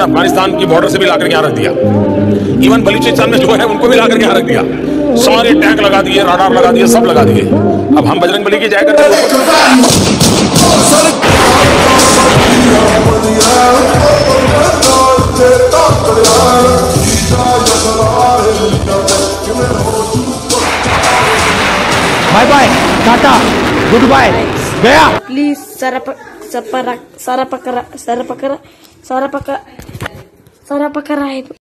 और अफगानिस्तान की बॉर्डर से भी लाकर यहाँ रख दिया इवन बलूचिस्तान में जो है उनको भी लाकर यहाँ रख दिया सारे टैंक लगा दिए राडार लगा दिए सब लगा दिए अब हम बजरंग बली की जाएगा bye bye tata good bye गया please sir separa sarapakara sarapakara sarapaka sarapakara itu